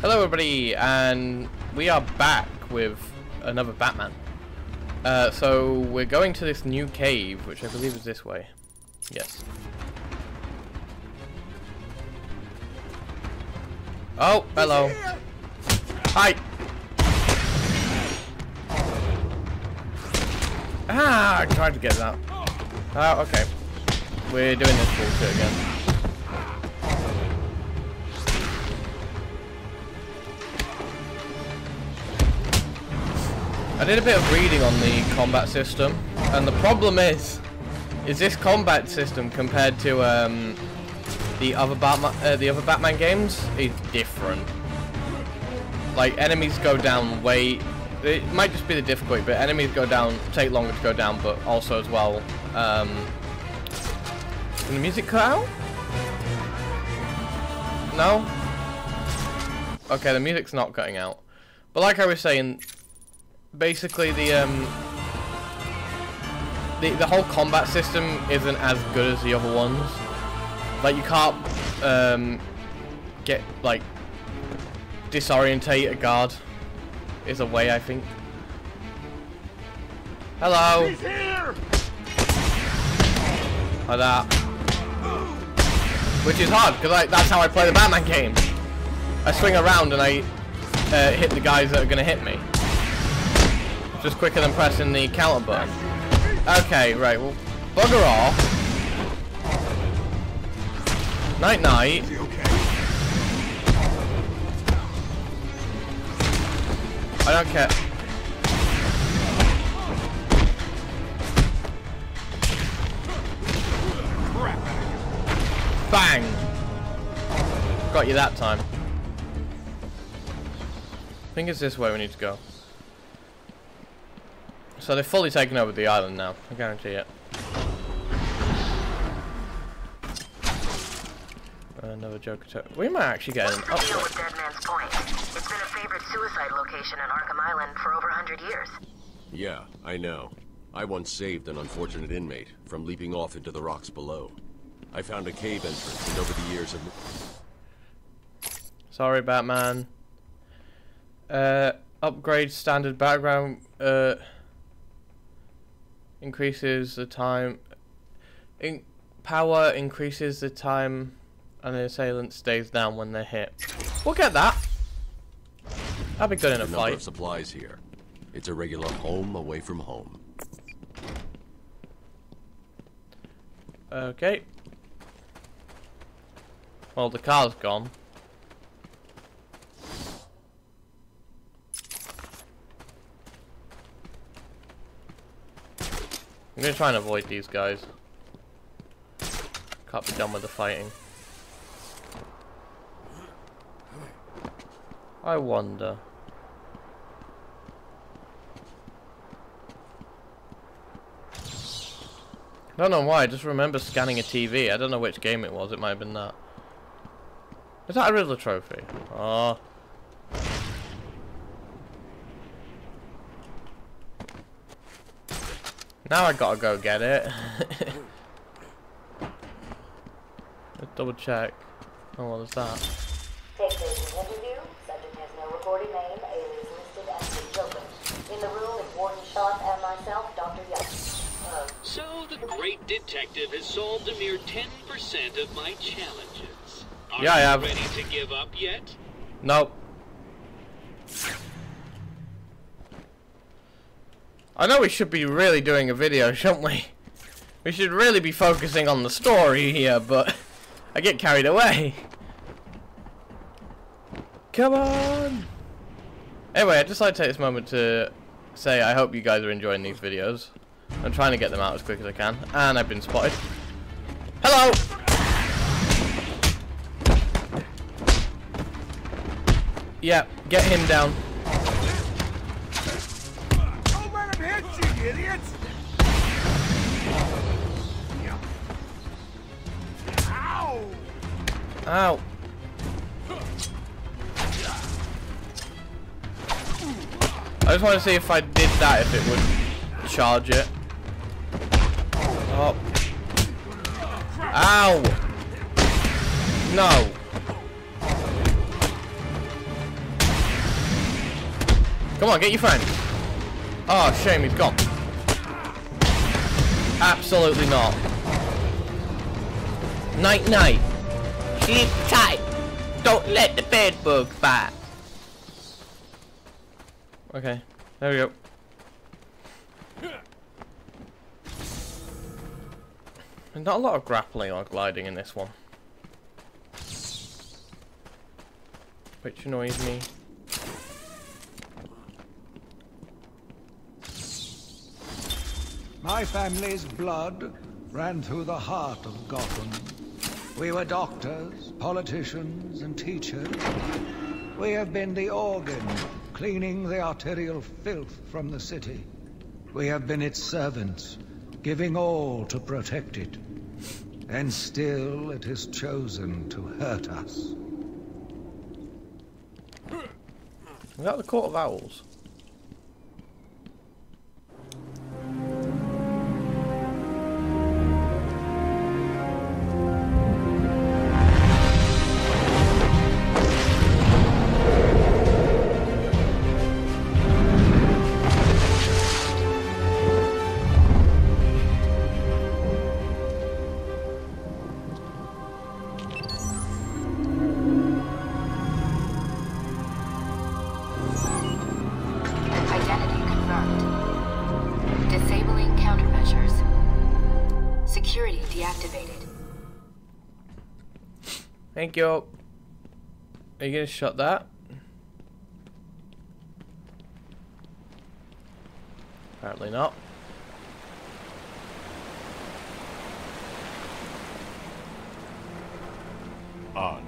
Hello everybody, and we are back with another Batman. Uh, so we're going to this new cave, which I believe is this way. Yes. Oh, hello. Hi. Ah, I tried to get that. Oh, okay. We're doing this bullshit again. I did a bit of reading on the combat system, and the problem is, is this combat system compared to um, the other Batman, uh, the other Batman games is different. Like enemies go down way, it might just be the difficulty, but enemies go down, take longer to go down, but also as well, um, can the music cut out? No? Okay, the music's not cutting out. But like I was saying, basically the um the the whole combat system isn't as good as the other ones. Like you can't um get like disorientate a guard is a way I think. Hello. He's here! Like that. Which is hard because like that's how I play the Batman game. I swing around and I uh, hit the guys that are gonna hit me. Just quicker than pressing the counter button. Okay, right, well, bugger off. Night night. Is he okay? I don't care. Bang! Got you that time. I think it's this way we need to go. So they've fully taken over the island now, I guarantee it. Another Joker. to- We might actually get an What's the deal with Dead Man's Point? It's been a favorite suicide location in Arkham Island for over hundred years. Yeah, I know. I once saved an unfortunate inmate from leaping off into the rocks below. I found a cave entrance, and over the years of... Sorry, Batman. Uh, upgrade standard background. Uh, increases the time. In power increases the time an assailant stays down when they're hit. We'll get that. That'd be good in a the number of fight. supplies here. It's a regular home away from home. Okay. Well, the car's gone. I'm gonna try and avoid these guys. Can't be done with the fighting. I wonder. I don't know why, I just remember scanning a TV. I don't know which game it was, it might have been that. Is that a Riddler trophy? Oh. Now I gotta go get it. Let's double check. Oh, what is that? Take interview. Subject has no recorded name. Alias listed as the Joker. In the room is Warden Sharp and myself, Dr. Young. Uh, So the great detective has solved a mere 10% of my challenges. Are Yeah, I you have. ready to give up yet? Nope. I know we should be really doing a video, shouldn't we? We should really be focusing on the story here, but I get carried away. Come on! Anyway, I'd just like to take this moment to say I hope you guys are enjoying these videos. I'm trying to get them out as quick as I can, and I've been spotted. Hello! Yeah, get him down. Ow! Ow. I just want to see if I did that, if it would charge it. Oh. Ow! No. Come on, get your friend. Oh, shame he's gone. Absolutely not. Night night. Sleep tight. Don't let the bed bug bite. Okay, there we go. Not a lot of grappling or gliding in this one. Which annoys me. My family's blood ran through the heart of Gotham. We were doctors, politicians, and teachers. We have been the organ, cleaning the arterial filth from the city. We have been its servants, giving all to protect it. And still it has chosen to hurt us. Is that the Court of Owls? You. Are you gonna shut that? Apparently not. On.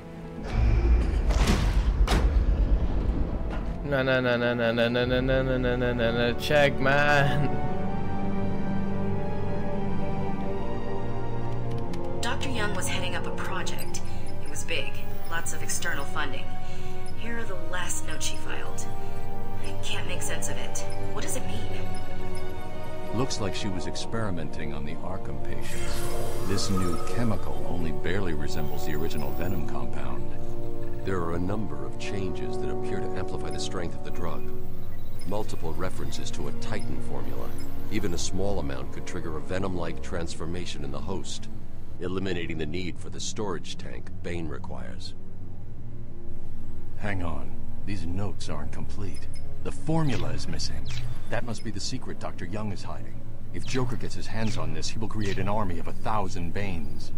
No no no no no no no no no no no no no no check man. Dr. Young was heading up a project. It was big, lots of external funding. Here are the last notes she filed. I can't make sense of it. What does it mean? Looks like she was experimenting on the Arkham patients. This new chemical only barely resembles the original venom compound. There are a number of changes that appear to amplify the strength of the drug. Multiple references to a Titan formula. Even a small amount could trigger a venom-like transformation in the host, eliminating the need for the storage tank Bane requires. Hang on. These notes aren't complete. The formula is missing. That must be the secret Dr. Young is hiding. If Joker gets his hands on this, he will create an army of a thousand Banes.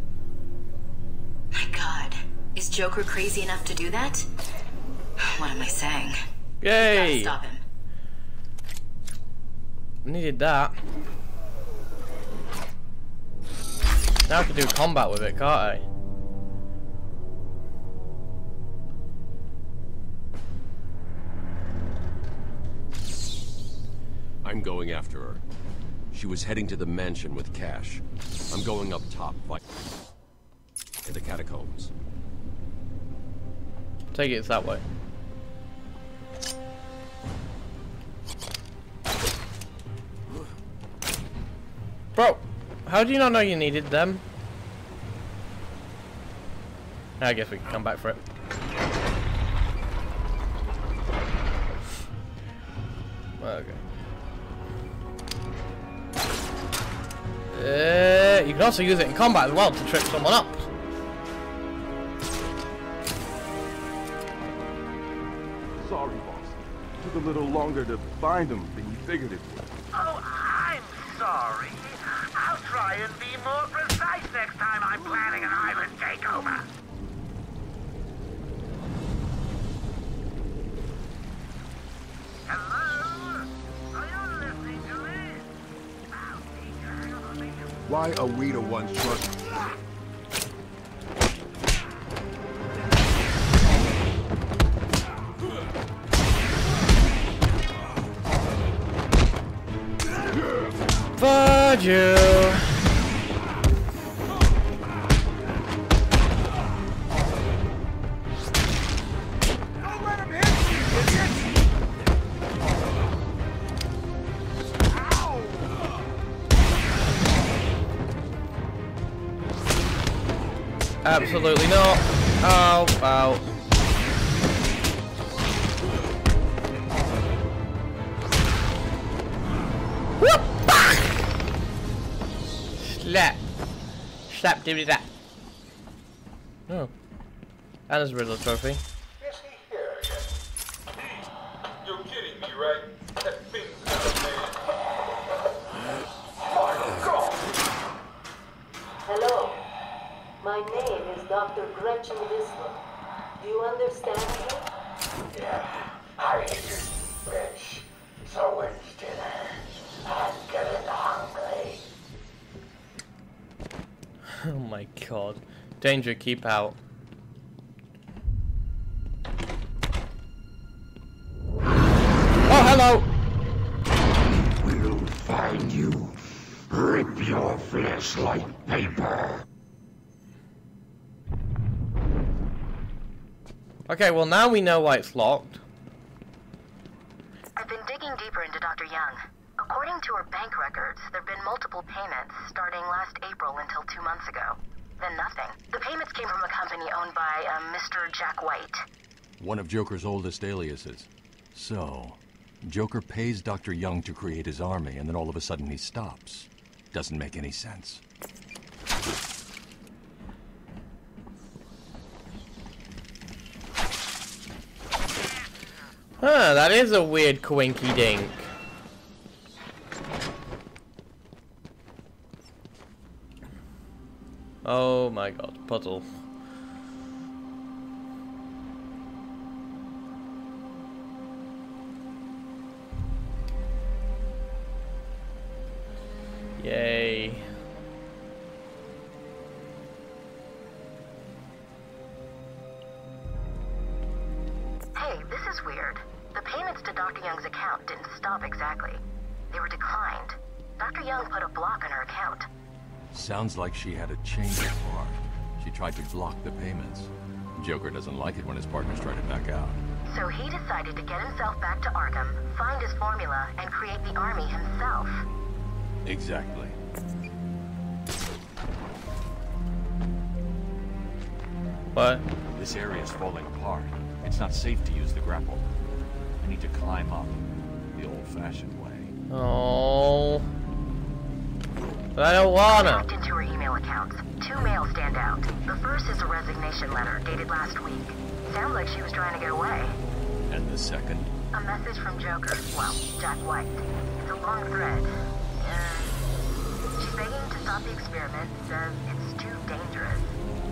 My god. Is Joker crazy enough to do that? What am I saying? Gotta Yay! stop him. Needed that. Now I can do combat with it, can't I? I'm going after her. She was heading to the mansion with Cash. I'm going up top, fight in the catacombs. Take it that way. Bro, how do you not know you needed them? I guess we can come back for it. Okay. Uh, you can also use it in combat as well to trip someone up. Sorry, boss. Took a little longer to find them than you figured it would. Oh, I'm sorry. I'll try and be more precise next time I'm planning an island takeover. Hello? Are you listening to me? I'll teach you how to make a Why are we the ones trusting? Fudge you. Absolutely not. Oh, wow. Slap. Slap dibby that. Oh. And a trophy. Is he here yet? You're kidding me, right? That thing's. Dr. Gretchen Whistler. Do you understand me? Yeah, I hear you, bitch. So when's dinner? I'm getting hungry. Oh my god. Danger, keep out. Oh, hello! We'll find you. Rip your flesh like paper. Okay, well now we know why it's locked. I've been digging deeper into Dr. Young. According to her bank records, there have been multiple payments starting last April until two months ago. Then nothing. The payments came from a company owned by uh, Mr. Jack White. One of Joker's oldest aliases. So, Joker pays Dr. Young to create his army, and then all of a sudden he stops. Doesn't make any sense. Huh, that is a weird coinky dink. Oh my god, puzzle. She had a change of heart. She tried to block the payments. Joker doesn't like it when his partners try to back out. So he decided to get himself back to Arkham, find his formula, and create the army himself. Exactly. What? This area is falling apart. It's not safe to use the grapple. I need to climb up the old-fashioned way. Oh. But I don't wanna. Hacked into her email accounts. Two mails stand out. The first is a resignation letter dated last week. Sounds like she was trying to get away. And the second? A message from Joker. Well, Jack White. It's a long thread. Uh, she's begging to stop the experiment. Says it's too dangerous.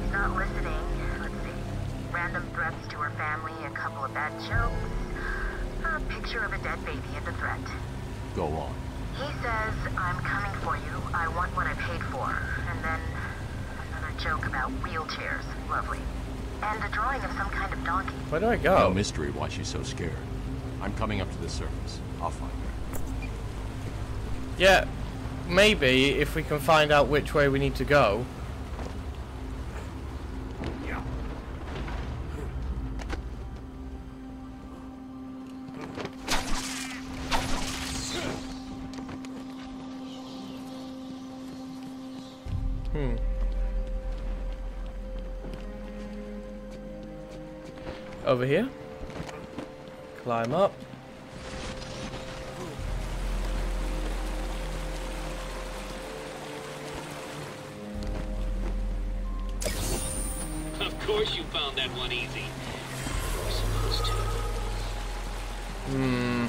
He's not listening. Let's see. Random threats to her family, a couple of bad jokes, a picture of a dead baby and the threat. Go on. He says, I'm coming for you. I want what I paid for. And then another joke about wheelchairs. Lovely. And a drawing of some kind of donkey. Where do I go? No go? mystery why she's so scared. I'm coming up to the surface. I'll find her. Yeah, maybe if we can find out which way we need to go. Here. Climb up. Of course you found that one easy. You were supposed to. Hmm.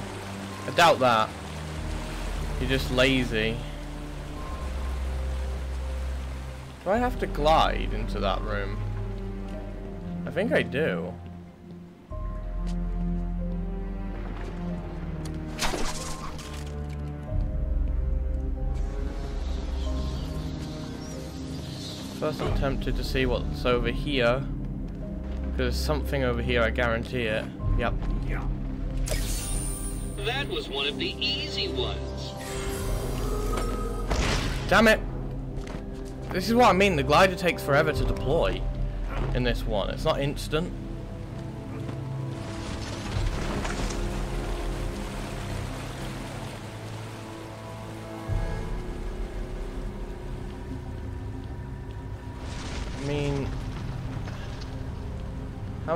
I doubt that. You're just lazy. Do I have to glide into that room? I think I do. First I'm tempted to see what's over here. Because there's something over here, I guarantee it. Yep. Yeah. That was one of the easy ones. Damn it! This is what I mean, the glider takes forever to deploy in this one. It's not instant.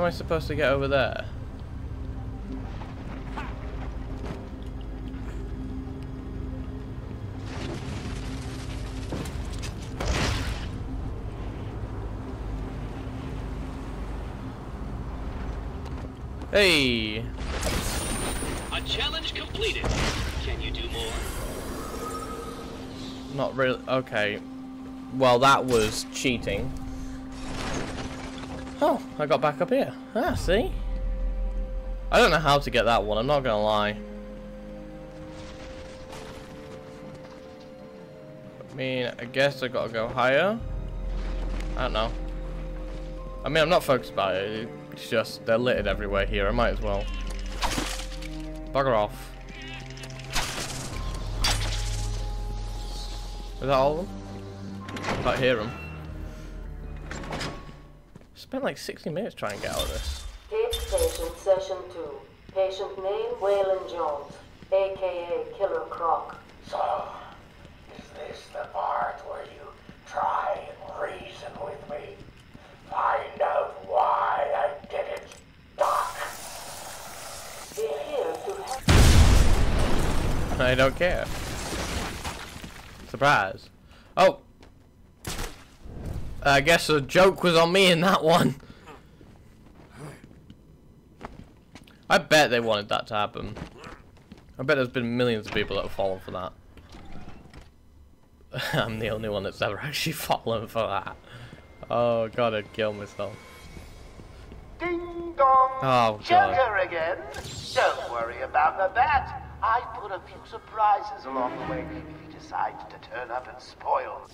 I supposed to get over there? Hey! A challenge completed. Can you do more? Not really. Okay. Well, that was cheating. Oh, I got back up here. Ah, see? I don't know how to get that one, I'm not gonna lie. I mean, I guess I gotta go higher. I don't know. I mean, I'm not focused about it. It's just, they're littered everywhere here. I might as well. Bugger off. Is that all of them? Can't hear them. Spent like 60 minutes trying to get out of this. Case patient session 2. Patient name Waylon Jones, aka Killer Croc. So, is this the part where you try and reason with me? Find out why I did it, Doc. We're here to help. I don't care. Surprise. Oh! I guess the joke was on me in that one. I bet they wanted that to happen. I bet there's been millions of people that have fallen for that. I'm the only one that's ever actually fallen for that. Oh god, I'd kill myself. Ding dong. Oh, God. Joker again. Don't worry about the bat. I put a few surprises along the way if he decides to turn up and spoil.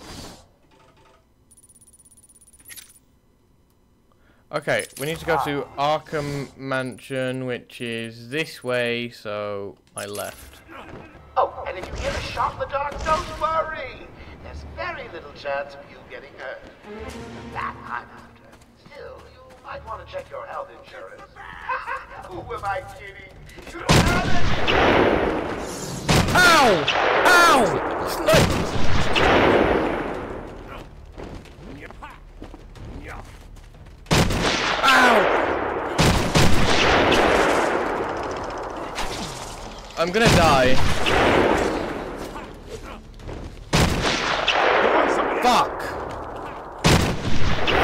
Okay, we need to go to Arkham Mansion, which is this way, so my left. Oh, and if you hear a shot in the dark, don't worry. There's very little chance of you getting hurt. That I'm after. Still, you might want to check your health insurance. Who am I kidding? You don't have it. Ow! Ow! Snipe! Ow! I'm gonna die. Fuck!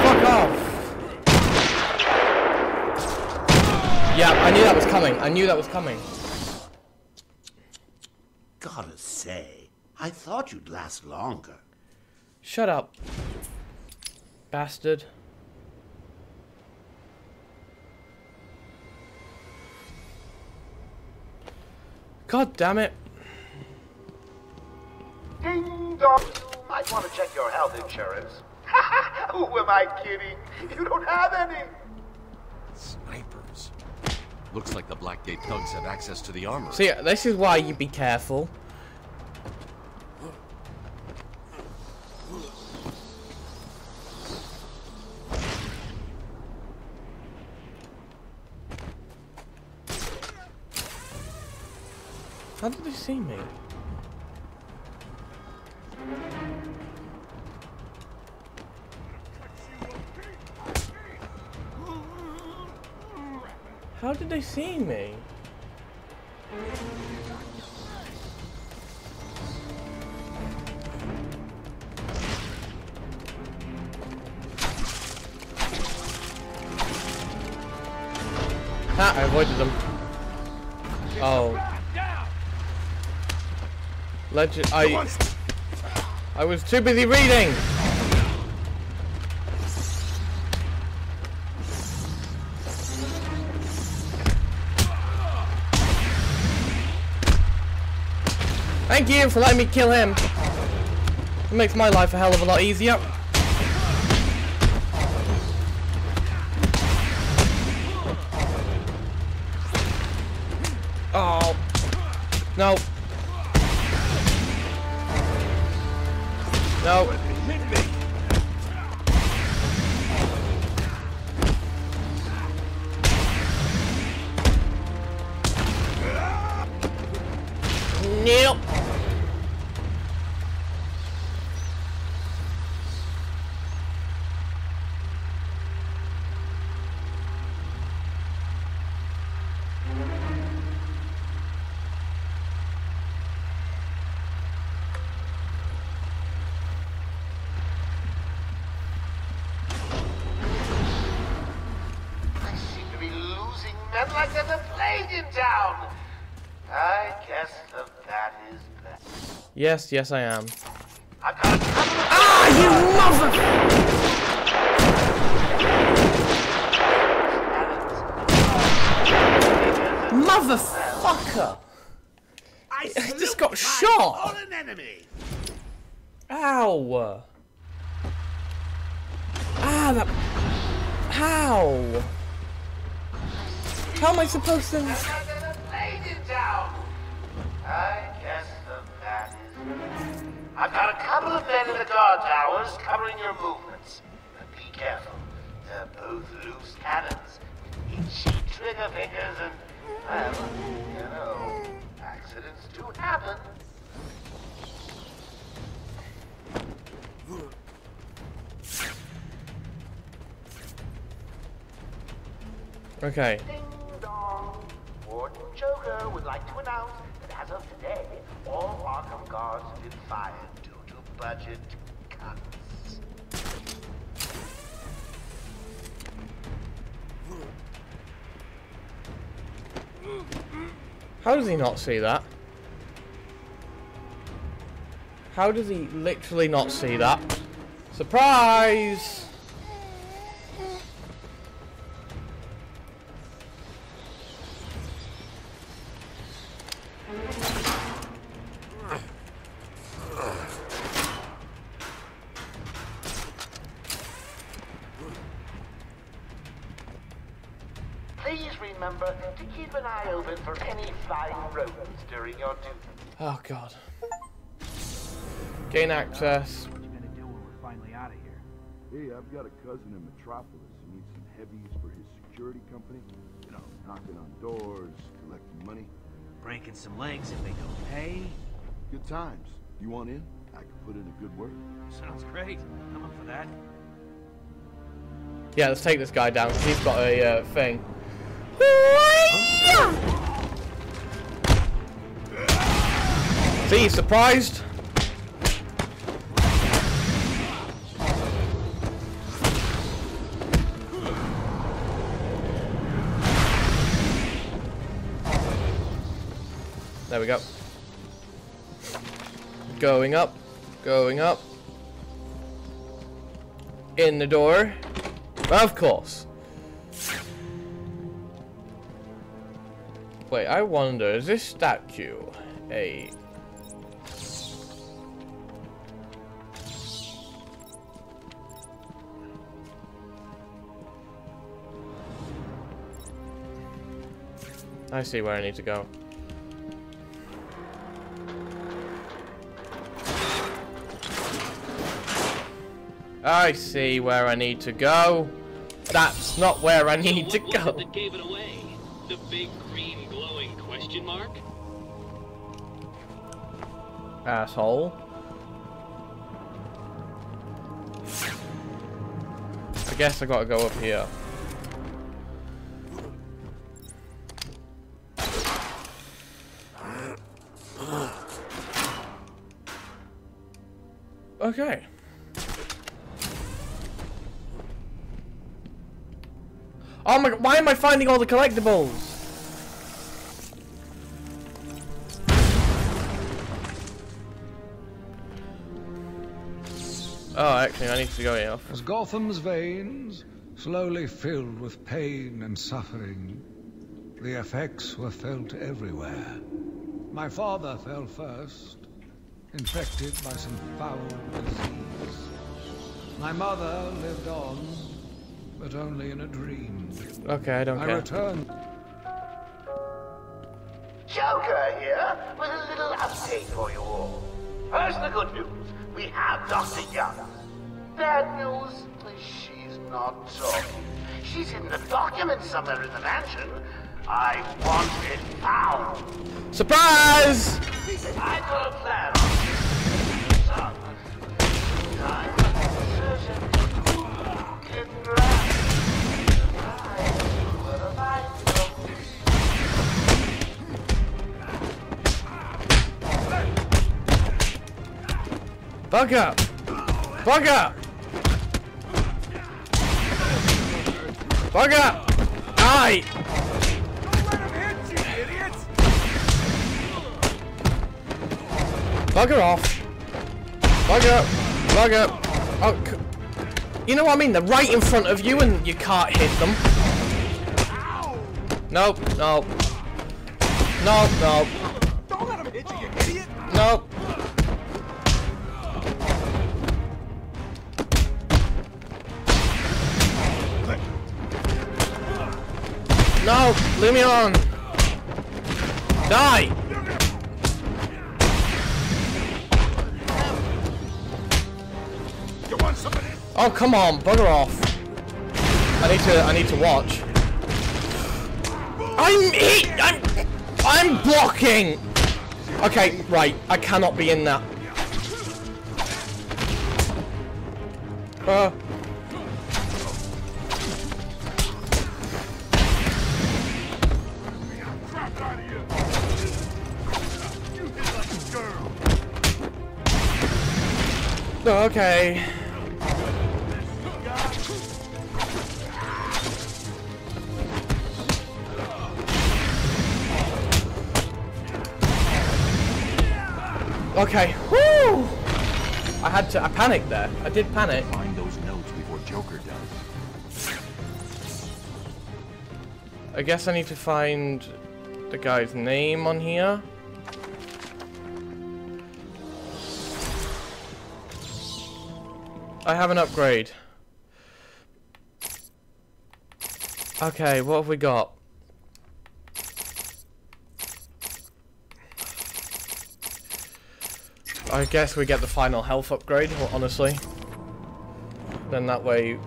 Fuck off! Yeah, I knew that was coming. I knew that was coming. Gotta say, I thought you'd last longer. Shut up. Bastard. God damn it. Ding dong. You might want to check your health insurance. Who am I kidding? You don't have any. Snipers. Looks like the Blackgate thugs have access to the armor. See, this is why you be careful. How did they see me? How did they see me? Ha! I avoided them. Oh. Legend. I. I was too busy reading. Thank you for letting me kill him. It makes my life a hell of a lot easier. Oh. No. No. Yes, yes, I am. I've got a couple of Ah, you mother! Motherfucker! I, I just got shot! fallen enemy. Ow! Ah, that... How? How am I supposed to... I've got a couple of men in the guard towers covering your movements. But be careful. They're both loose cannons. Itchy trigger fingers and, well, you know, accidents do happen. Okay. Ding dong. Warden Joker would like to announce that as of today, all Arkham guards have been fired due to budget cuts. How does he not see that? How does he literally not see that? Surprise! God. Gain access. Hey, I've got a cousin in Metropolis who needs some heavies for his security company. You know, knocking on doors, collecting money. Breaking some legs if they don't pay. Good times. You want in? I can put in a good word. Sounds great. I'm up for that. Yeah, let's take this guy down. He's got a uh, thing. See, surprised? There we go. Going up, going up. In the door. Of course. Wait, I wonder, is this statue a... I see where I need to go. I see where I need to go. That's not where I need to go. that gave it away? The big green glowing question mark? Asshole. I guess I gotta go up here. Okay. Oh my god, why am I finding all the collectibles? Oh, actually, I need to go here. As Gotham's veins slowly filled with pain and suffering, the effects were felt everywhere. My father fell first, infected by some foul disease. My mother lived on, but only in a dream. Okay, I don't I care. I returned. Joker here with a little update for you all. First, the good news. We have Dr. Young. Bad news, she's not talking. She's hidden the document somewhere in the mansion. I want it found. Surprise! I've got a plan. Buck up! Buck up! Buck up! Die! Bugger off. Bug up. Bug up. Oh, you know what I mean? They're right in front of you and you can't hit them. Nope, nope. Nope, nope. No, leave me alone. Die. Oh, come on, bugger off. I need to, I need to watch. I'm hit. I'm, I'm blocking. Okay, right. I cannot be in that. Uh. Oh, okay. Okay. Woo! I had to. I panicked there. I did panic. Find those notes before Joker does. I guess I need to find the guy's name on here. I have an upgrade. Okay, what have we got? I guess we get the final health upgrade, honestly. Then that way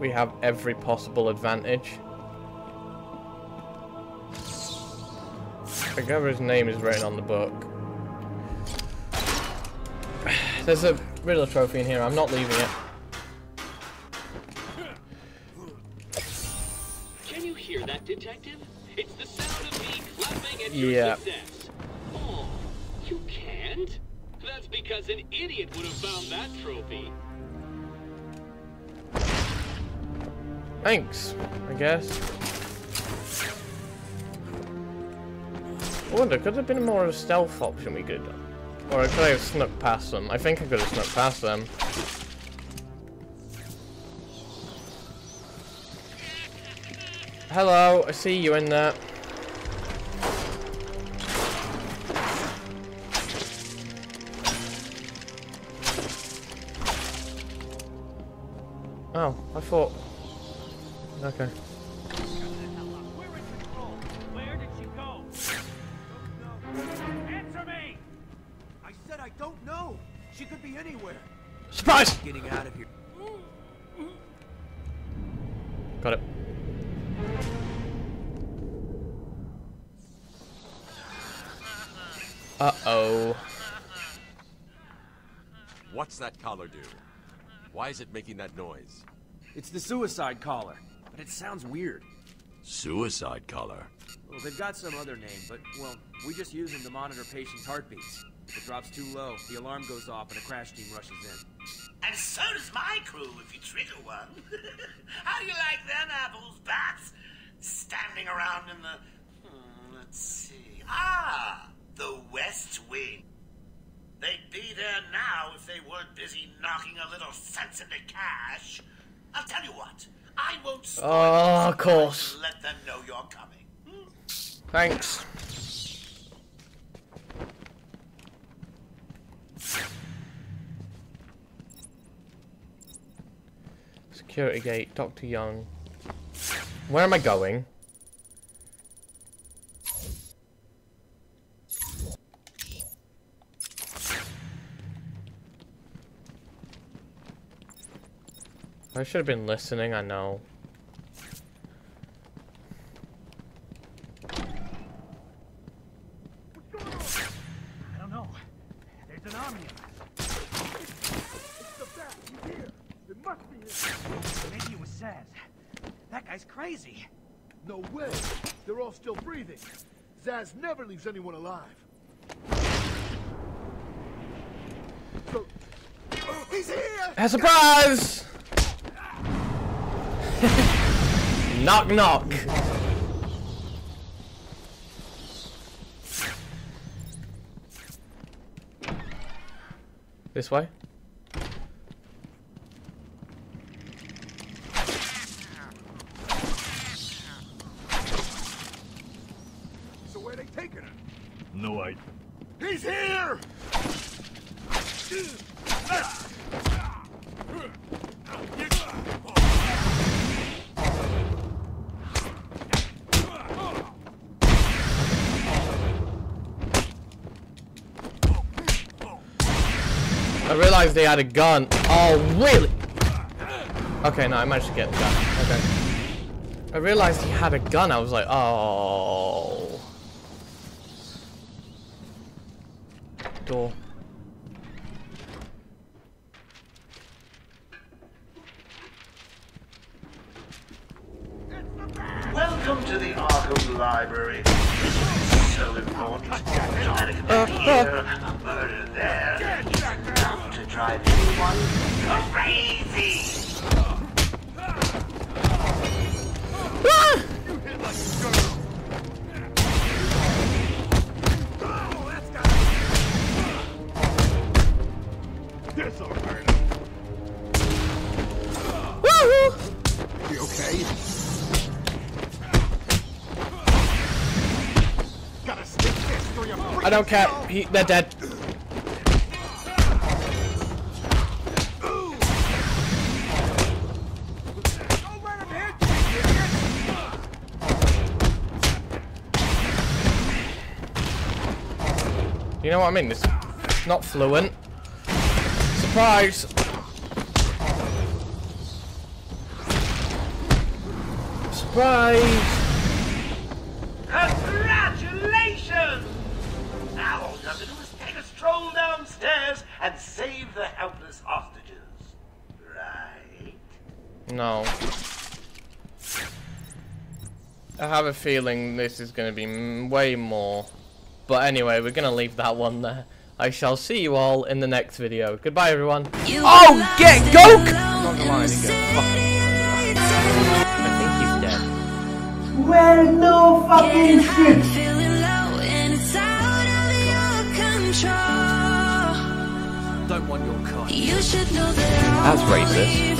we have every possible advantage. I gather his name is written on the book. There's a Riddler trophy in here, I'm not leaving it. Can you hear that, detective? It's the sound of me clapping at Yeah. success. Oh, you can't? That's because an idiot would have found that trophy. Thanks, I guess. I wonder, could there have been more of a stealth option we could have done? Or I could I have snuck past them? I think I could have snuck past them. Hello, I see you in there. Oh, I thought... Okay. Collar do? Why is it making that noise? It's the suicide collar, but it sounds weird. Suicide collar. Well, they've got some other name, but, well, we just use them to monitor patients' heartbeats. If it drops too low, the alarm goes off and a crash team rushes in. And so does my crew if you trigger one. How do you like them apples, bats? Standing around in the... Hmm, let's see... Ah! The West Wing. They'd be there now if they weren't busy knocking a little sense into Cash. I'll tell you what. I won't spoil Oh, of course. Let them know you're coming. Hmm? Thanks. Security gate, Dr. Young. Where am I going? I should have been listening, I know. I don't know. There's an army. It's the bat. He's here. It must be him. Maybe it was Zsasz. That guy's crazy. No way. They're all still breathing. Zsasz never leaves anyone alive. So, oh, he's here! A surprise! Knock knock. This way? I they had a gun. Oh, really? Okay, no, I managed to get the gun. Okay. I realized he had a gun. I was like, oh. Door. Welcome to the Arkham Library. This is so important. Uh, Dramatic event here, a murder there. It's enough to drive anyone crazy. This'll hurt Woohoo! You okay? Gotta stick this through your I don't care. He, they're dead. You know what I mean? It's not fluent. Surprise! Surprise! Congratulations! Now all you have to do is take a stroll downstairs and save the helpless hostages. Right? No. I have a feeling this is going to be m- way more. But anyway, we're going to leave that one there. I shall see you all in the next video. Goodbye, everyone. oh, get Goke! Not gonna lie, I didn't get fucking. I think he's dead. Well, no fucking shit. Don't want your car. That's racist.